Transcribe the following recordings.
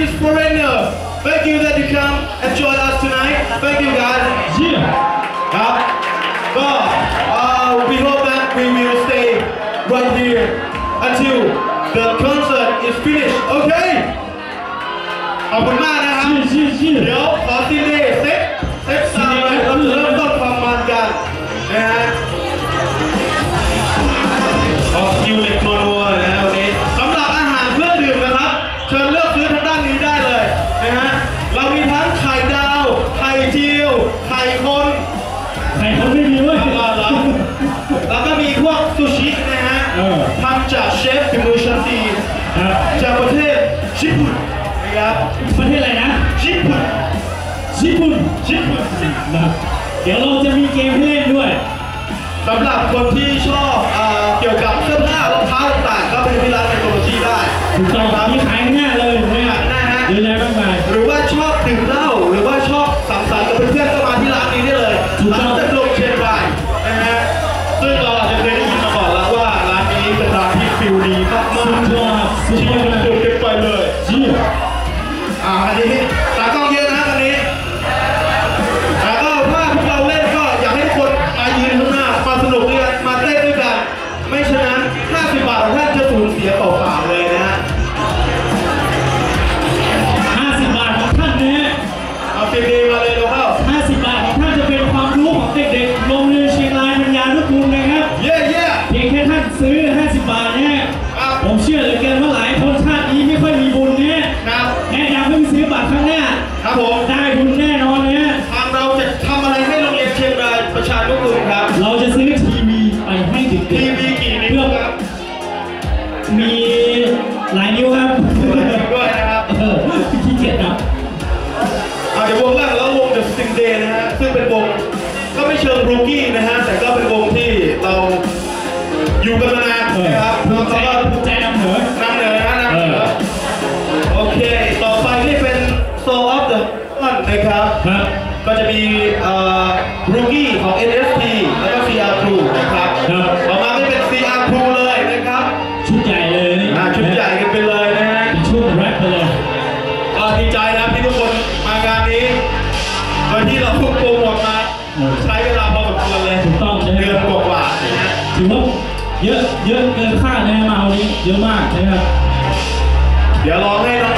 is foreigner. Thank you that you come and join us tonight. Thank you guys. Yeah. Yeah. but uh, we hope that we will stay right here until the concert is finished. Okay? ขอบคุณมากนะครับเดี๋ยวขอซีนเดย์เซ็ต Viva ซึ่งเป็นวงก็ไม่เชิงรูกี้นะฮะ แต่ก็เป็นวงที่เราอยู่กันมานานนะครับแล้วก็ภูมใจนำเหนือนำเหนอนะนำเหนอโอเค ต่อไปที่เป็น Soul of the Sun นะครับ ก็จะมีรูกี้ของ NST เยอะเกินคาดนะครัมาวันนี้เยอะมากนะครับ เดี๋ยวลองให้น้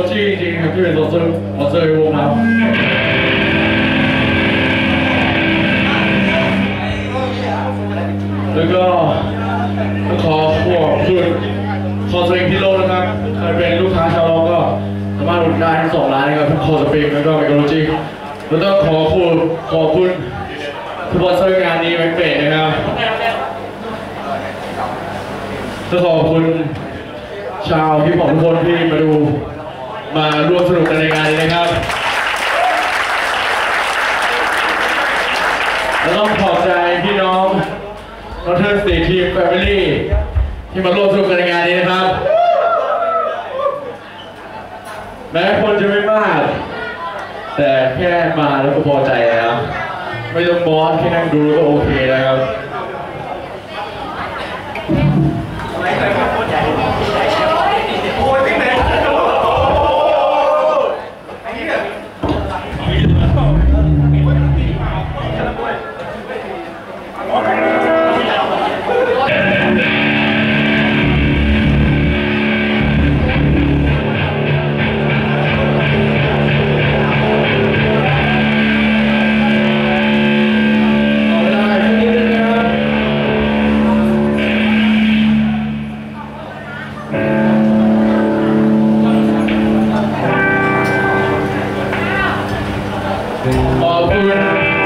ราชื่อจริงครับชื่记忆点永远都是我最窝囊。แล้วก็ขอขวบคุณขอสปริงพี่โลนะครับใครเป็นลูกค้าชาวเราก็สามารถรุดได้ทั้งสองร้านนะครับทั้งคอสปริงแล้วก็เมกโลจิแล้วก็ขอขอบขอบคุณสปอนเซอร์งานนี้แม็กเบดนะครับก็ขอบคุณชาวที่ผมทุกคนที่มาดู มาร่วมสนุกกันในงานนี้นะครับ แล้วต้องขอบใจพี่น้องนอเทอร์สตีทีม family ที่มาร่วมสนุกกันในงานนี้นะครับ แม้คนจะไม่มาก แต่แค่มาแล้วก็พอใจแล้ว ไม่ต้อง mosh แค่นั่งดูก็โอเคแล้วครับ Upward.